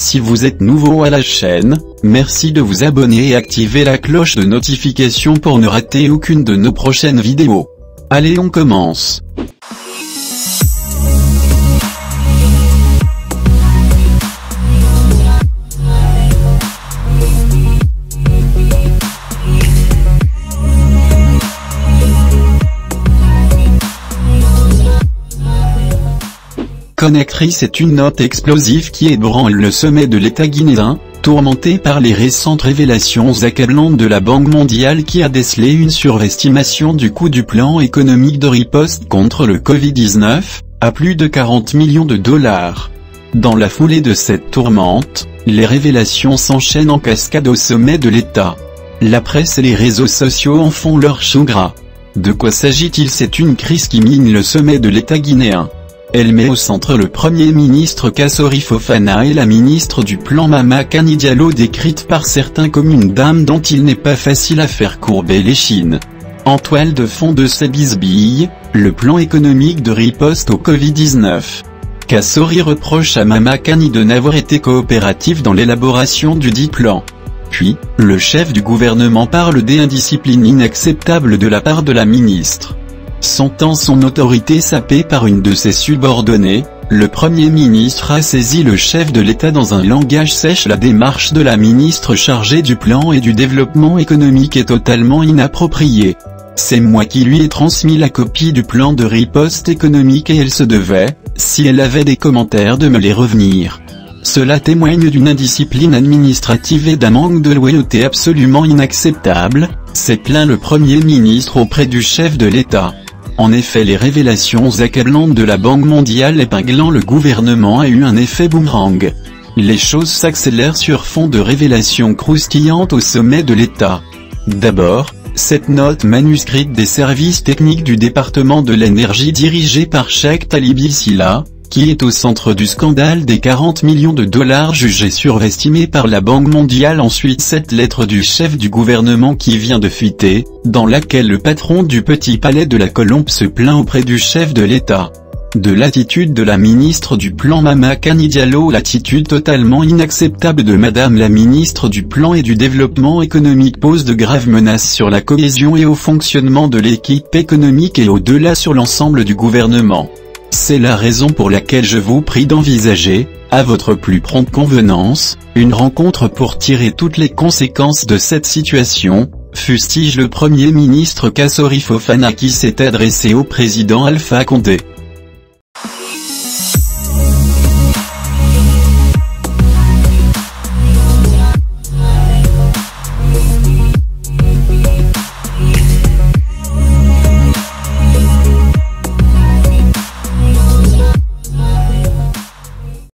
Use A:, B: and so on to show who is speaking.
A: Si vous êtes nouveau à la chaîne, merci de vous abonner et activer la cloche de notification pour ne rater aucune de nos prochaines vidéos. Allez on commence Connectrice est une note explosive qui ébranle le sommet de l'État guinéen, tourmenté par les récentes révélations accablantes de la Banque mondiale qui a décelé une surestimation du coût du plan économique de riposte contre le Covid-19, à plus de 40 millions de dollars. Dans la foulée de cette tourmente, les révélations s'enchaînent en cascade au sommet de l'État. La presse et les réseaux sociaux en font leur chou gras. De quoi s'agit-il? C'est une crise qui mine le sommet de l'État guinéen. Elle met au centre le Premier ministre Kassori Fofana et la ministre du Plan Mama Kani Diallo décrite par certains comme une dame dont il n'est pas facile à faire courber les chines. En toile de fond de ces bisbilles, le plan économique de riposte au Covid-19. Kassori reproche à Mama Kani de n'avoir été coopératif dans l'élaboration du dit plan. Puis, le chef du gouvernement parle des indisciplines inacceptables de la part de la ministre. Sentant son autorité sapée par une de ses subordonnées, le Premier ministre a saisi le chef de l'État dans un langage sèche la démarche de la ministre chargée du plan et du développement économique est totalement inappropriée. C'est moi qui lui ai transmis la copie du plan de riposte économique et elle se devait, si elle avait des commentaires de me les revenir. Cela témoigne d'une indiscipline administrative et d'un manque de loyauté absolument inacceptable, s'est plaint le Premier ministre auprès du chef de l'État. En effet les révélations accablantes de la Banque mondiale épinglant le gouvernement a eu un effet boomerang. Les choses s'accélèrent sur fond de révélations croustillantes au sommet de l'État. D'abord, cette note manuscrite des services techniques du département de l'énergie dirigée par Sheikh Talibi Silla, qui est au centre du scandale des 40 millions de dollars jugés surestimés par la Banque mondiale ensuite cette lettre du chef du gouvernement qui vient de fuiter, dans laquelle le patron du petit palais de la Colombe se plaint auprès du chef de l'État. De l'attitude de la ministre du plan Mama Kani Diallo l'attitude totalement inacceptable de madame la ministre du plan et du développement économique pose de graves menaces sur la cohésion et au fonctionnement de l'équipe économique et au-delà sur l'ensemble du gouvernement. C'est la raison pour laquelle je vous prie d'envisager, à votre plus prompte convenance, une rencontre pour tirer toutes les conséquences de cette situation, fustige le Premier ministre Kassori Fofana qui s'est adressé au président Alpha Condé.